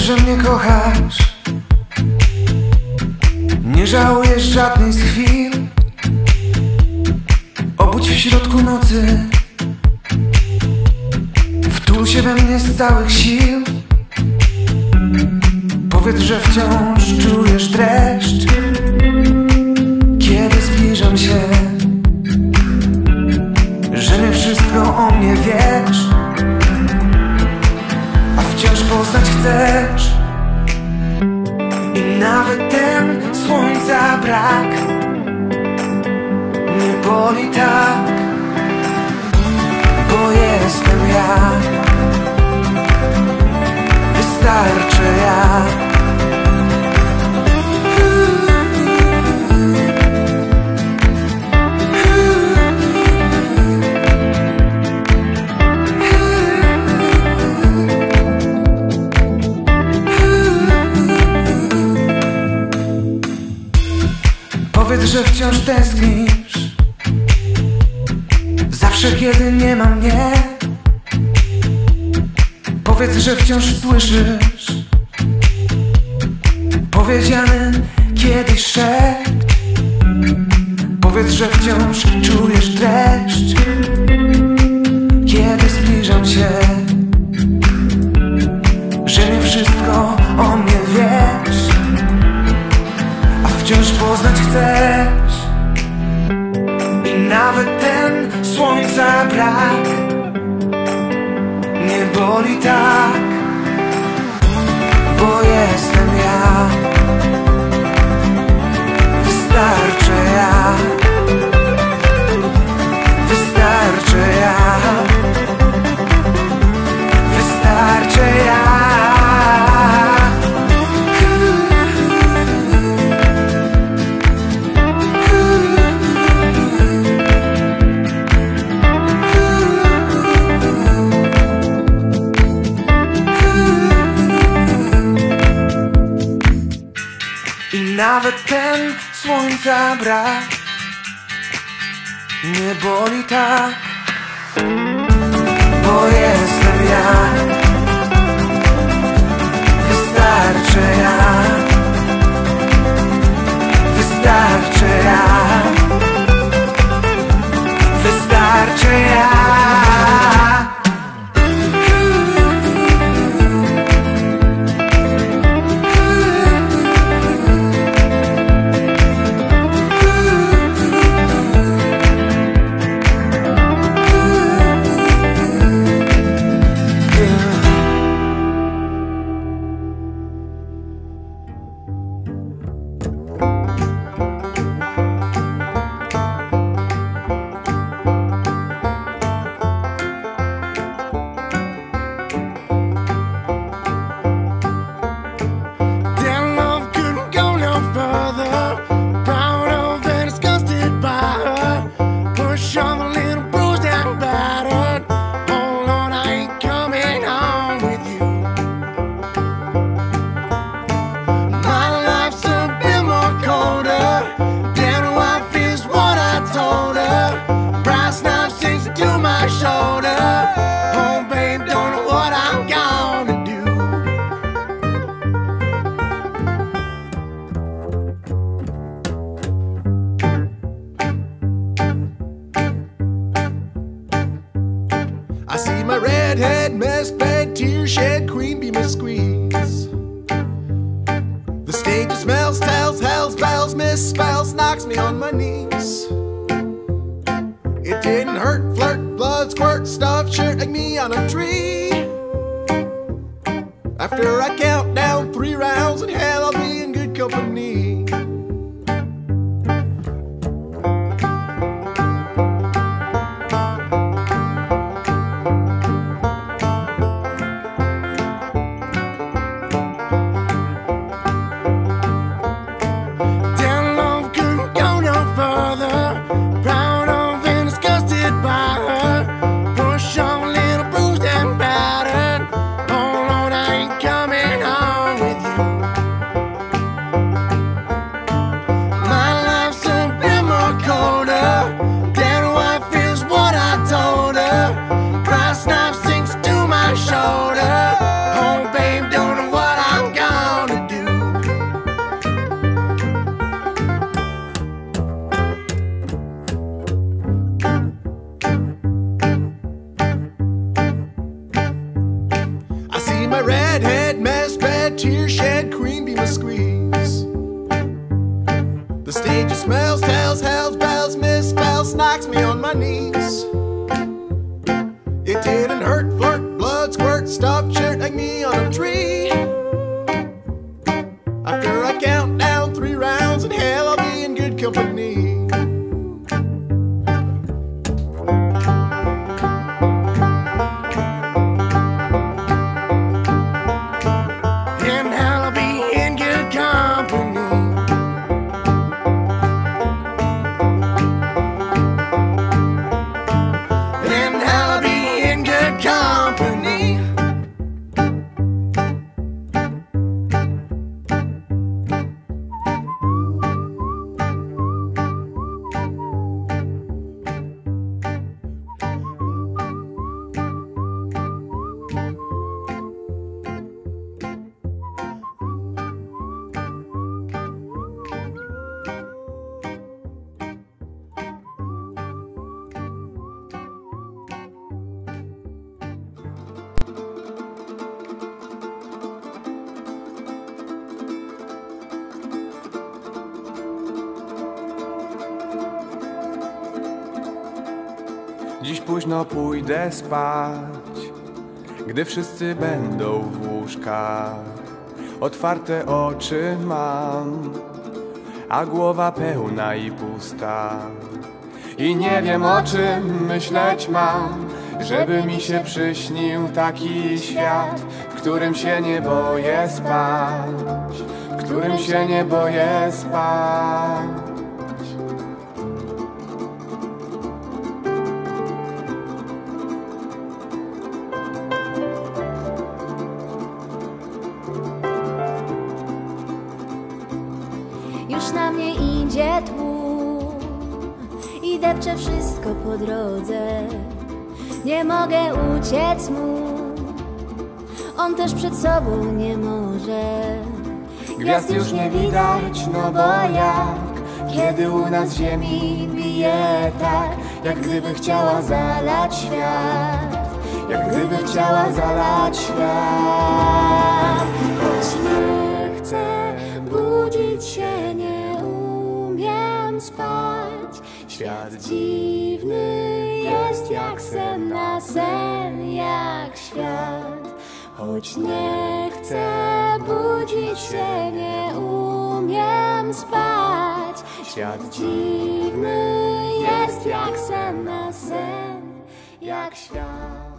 że mnie kochasz. Nie żałujesz żadnej z chwil. Obudź w środku nocy. Wtul się we mnie z całych sił. Powiedz, że wciąż czujesz dreszcz. Kiedy zbliżam się Że nie wszystko o mnie wiesz Powiedz, że wciąż tęsknisz. Zawsze kiedy nie ma mnie Powiedz, że wciąż słyszysz. Powiedziany kiedyś szept Powiedz, że wciąż czujesz dreszcz Kiedy zbliżam się. Że nie wszystko o mnie wiesz wciąż poznać chcesz. I nawet ten słońca brak Nie boli tak Bo jestem ja nawet ten słońca brak. Nie boli tak Bo jestem ja. Wystarczy ja. Wystarczy I see my redhead, mask bag, tear shed, queen bee miss squeeze. The stage smells, tells, hells, bells, misspells, knocks me on my knees. It didn't hurt, flirt, blood, squirt, stuff, shirt like me on a tree. After I count down three rounds in hell, I'll be in good company. After I count Dziś późno pójdę spać, gdy wszyscy będą w łóżkach. Otwarte oczy mam, a głowa pełna i pusta. I nie wiem o czym myśleć mam, żeby mi się przyśnił taki świat, w którym się nie boję spać, w którym się nie boję spać. Depcze wszystko po drodze. Nie mogę uciec mu, on też przed sobą nie może. Gwiazd już nie widać, no bo jak Kiedy u nas ziemi bije tak Jak gdyby chciała zalać świat Jak gdyby chciała zalać świat Choć nie chcę budzić się, nie. Świat Dziwny jest jak sen na sen, jak świat. Choć nie chcę budzić się, nie umiem spać. Świat Dziwny jest jak sen na sen, jak świat.